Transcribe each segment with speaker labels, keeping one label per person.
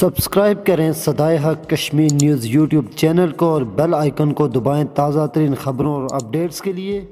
Speaker 1: Subscribe کریں صدائے حق کشمیر نیوز یوٹیوب چینل کو اور بیل آئیکن کو دبائیں تازہ ترین خبروں اور اپڈیٹس کے لیے۔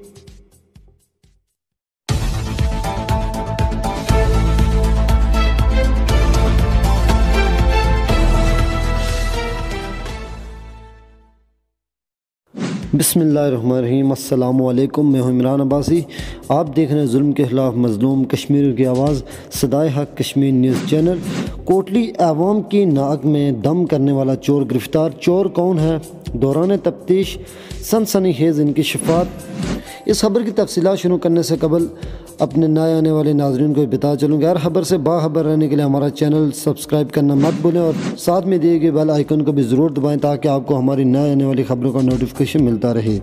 Speaker 1: بسم اللہ الرحمن الرحیم، السلام علیکم، میں ہوں عمران عباسی۔ آپ دیکھ رہے ہیں ظلم کے خلاف مظلوم کشمیر کی آواز، صدائے حق کشمیر نیوز چینل۔ کوٹلی عوام کی ناک میں دم کرنے والا چور گرفتار، چور کون ہے؟ دوران تفتیش، سنسنی خیز ان کی شفات اس خبر کی تفصیلات شروع کرنے سے قبل اپنے نئے آنے والے ناظرین کو بتا چلوں گا۔ ہر خبر سے باخبر رہنے کے لیے ہمارا چینل سبسکرائب کرنا مت بھولیں اور ساتھ میں دیے گئے بیل آئیکن کو بھی ضرور دبائیں تاکہ آپ کو ہماری نئے آنے والی خبروں کا نوٹیفکیشن ملتا رہے۔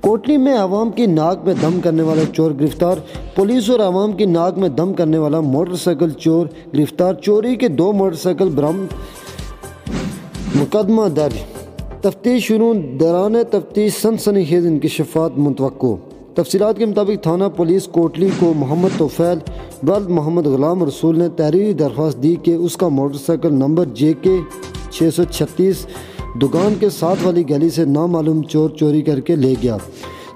Speaker 1: کوٹلی میں عوام کی ناک میں دم کرنے والا چور گرفتار، پولیس اور عوام کی ناک میں دم کرنے والا موٹر سائیکل چور گرفتار، چوری کے دو موٹر سائیکل برہم مقدمہ درج۔ تفتیش شروع دوران تفتیش سنسنی خیز انکشافات متوقع۔ تفصیلات کے مطابق تھانہ پولیس کوٹلی کو محمد توفیل بلد محمد غلام رسول نے تحریری درخواست دی کہ اس کا موٹر سائیکل نمبر جے کے چھ سو چھتیس دکان کے ساتھ والی گلی سے نامعلوم چور چوری کر کے لے گیا۔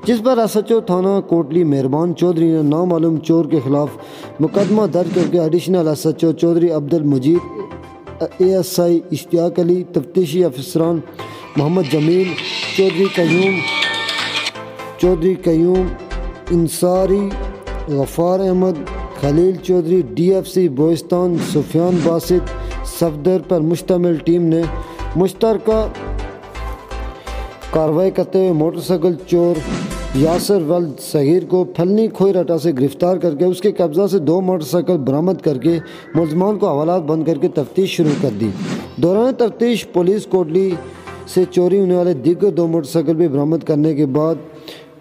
Speaker 1: جس پر ایس ایچ او تھانہ کوٹلی مہربان چودھری نے نامعلوم چور کے خلاف مقدمہ درج کر کے additional S H O Chaudhry Abdul Majeed A S I Ishtiaq Ali, تفتیشی افسران Muhammad Jamil, Chaudhry Qayyum Chaudhry Qayyum Ansari, Ghaffar Ahmed, Khalil Chaudhry, D F C, Bostan, Sufyan Basit, Safdar پر مشتمل ٹیم نے مشترکہ کارروائی کرتے ہوئے motor cycle چور یاسر ولد صغیر کو پھلنی کھوئی رٹا سے گرفتار کر کے اس کے قبضہ سے دو موٹر سائیکل برآمد کر کے ملزمان کو حوالات بند کر کے تفتیش شروع کر دی۔ دوران تفتیش پولیس کوٹلی سے چوری ہونے والے دیگر دو موٹر سائیکل بھی برآمد کرنے کے بعد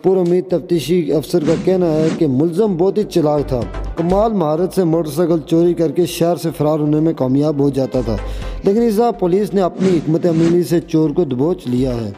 Speaker 1: پر امید تفتیشی افسر کا کہنا ہے کہ ملزم بہت ہی چلاک تھا۔ کمال مہارت سے موٹر سائیکل چوری کر کے شہر سے فرار ہونے میں کامیاب ہو جاتا تھا۔ لیکن اس پولیس نے اپنی حکمت عملی سے چور کو دبوچ لیا ہے۔